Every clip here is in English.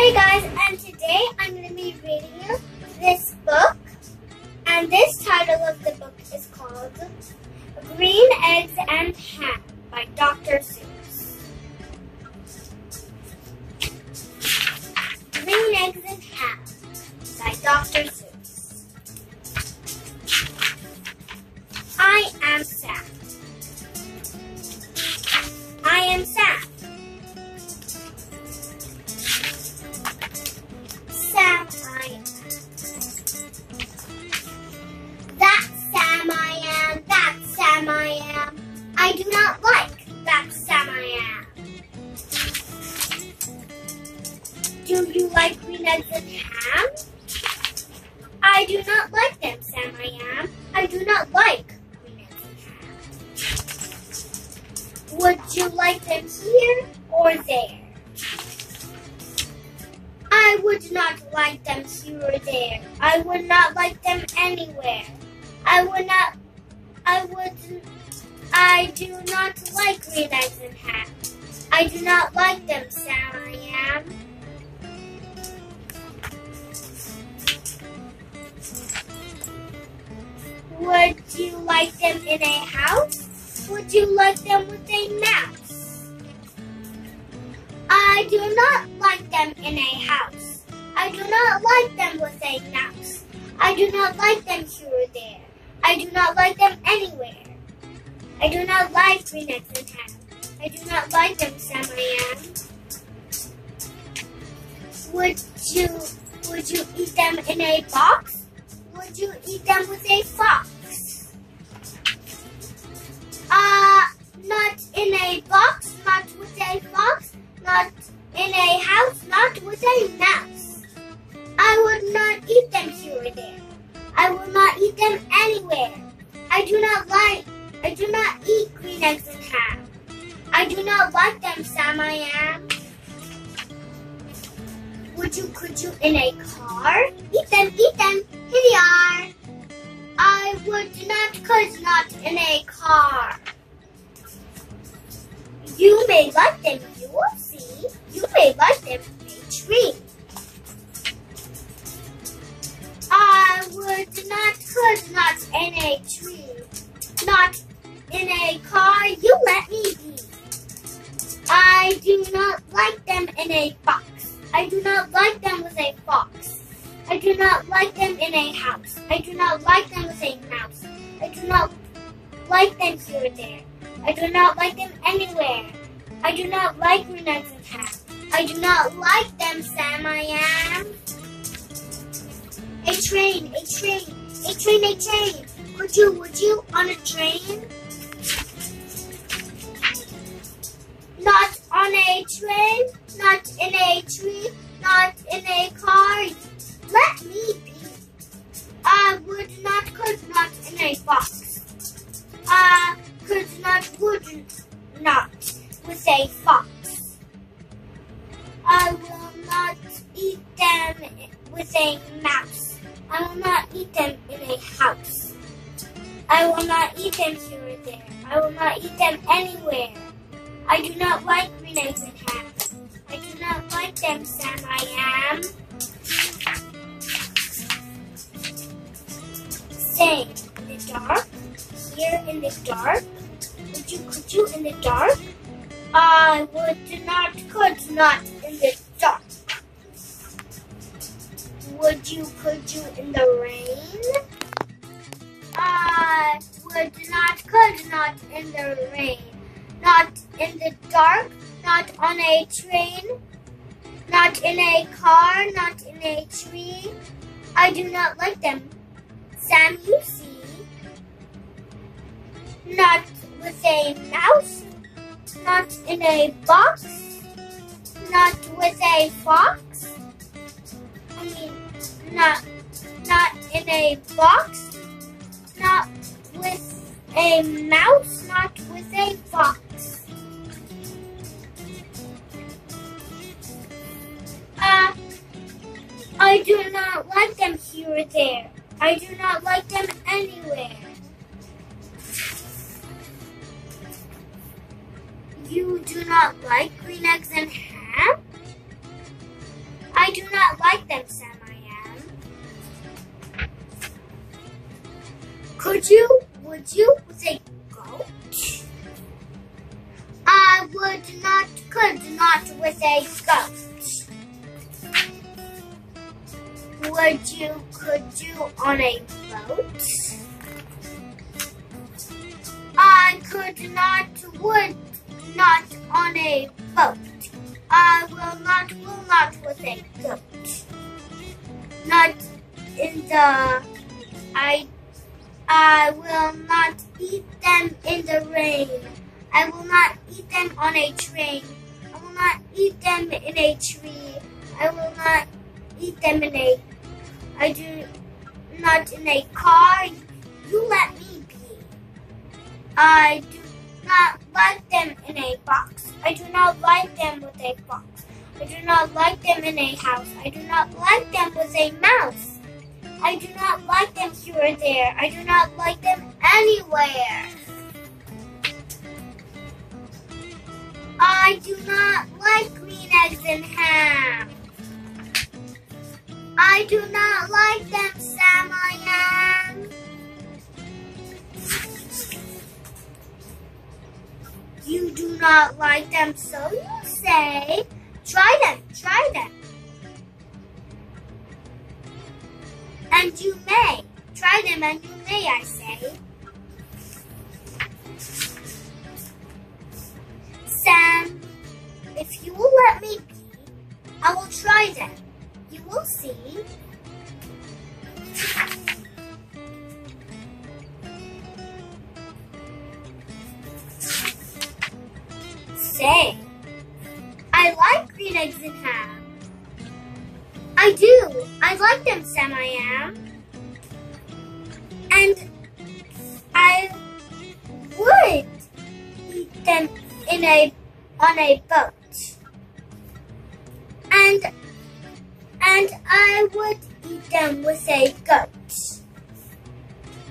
Hey guys, and today I'm going to be reading you this book. And this title of the book is called Green Eggs and Ham by Dr. Seuss. And ham? I do not like them, Sam I am. I do not like green eggs and ham. Would you like them here or there? I would not like them here or there. I would not like them anywhere. I would not. I would. I do not like green eggs and ham. I do not like them, Sam. I am. Would you like them in a house? Would you like them with a mouse? I do not like them in a house. I do not like them with a mouse. I do not like them here or there. I do not like them anywhere. I do not like green eggs and ham. I do not like them, Sam I am. Would you would you eat them in a box? Would you eat them with a fox? Uh, not in a box, not with a fox, not in a house, not with a mouse. I would not eat them here or there. I will not eat them anywhere. I do not like, I do not eat green eggs and ham. I do not like them, Sam I am. Would you, could you in a car? Eat them, eat them, here they are. I would not, could not in a car. Like them, you see. You like them a tree. I would not, could not in a tree. Not in a car, you let me be. I do not like them in a box. I do not like them with a fox. I do not like them in a house. I do not like them with a mouse. I do not like them here or there. I do not like them anywhere. I do not like eggs and. I do not like them, Sam I am. A train, a train, a train, a train. Would you, would you on a train? Not on a train, not in a tree, not in a car. Let me will not eat them here or there. I will not eat them anywhere. I do not like green eggs and ham. I do not like them, Sam. I am. Stay in the dark. Here in the dark. Would you, could you in the dark? I would not, could not in the dark. Would you, could you in the rain? Not in the rain. Not in the dark, not on a train, not in a car, not in a tree. I do not like them. Sam, you see. Not with a mouse, not in a box, not with a fox. I mean, not not in a box, a mouse, not with a fox. Uh, I do not like them here or there. I do not like them anywhere. You do not like green eggs and ham? I do not like them, Sam would you, say goat? I would not, could not with a goat. Would you, could you on a boat? I could not, would not on a boat. I will not, will not with a goat. Not in the, I, I will not eat them in the rain. I will not eat them on a train. I will not eat them in a tree. I will not eat them in a, I do not in a car. You let me be. I do not like them in a box. I do not like them with a box. I do not like them in a house. I do not like them with a mouse. I do not like them here or there. I do not like them anywhere. I do not like green eggs and ham. I do not like them, Sam I am. You do not like them, so you say, try them, try them. And you may, try them and you may, I say. Sam, if you will let me be, I will try them. You will see. Say, I like green eggs and ham. I do. I like them, Sam I am. And I would eat them in a on a boat. And and I would eat them with a goat.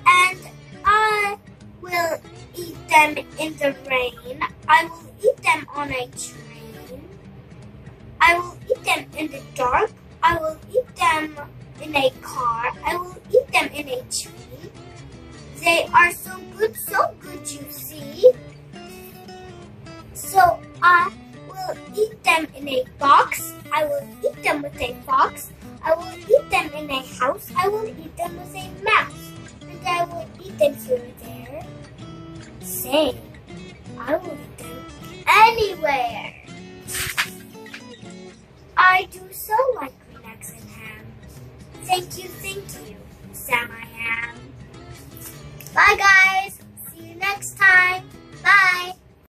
And I will eat them in the rain. I will eat them on a train. I will eat them in the dark. I will eat them in a car. I will eat them in a tree. They are so good, so good, you see. So I will eat them in a box. I will eat them with a fox. I will eat them in a house. I will eat them with a mouse. And I will eat them here and there. Say, I will eat them anywhere. I do so